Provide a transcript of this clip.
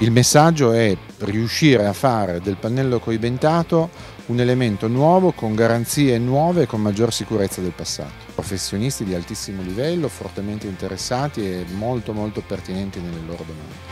Il messaggio è riuscire a fare del pannello coibentato un elemento nuovo con garanzie nuove e con maggior sicurezza del passato. Professionisti di altissimo livello, fortemente interessati e molto molto pertinenti nelle loro domande.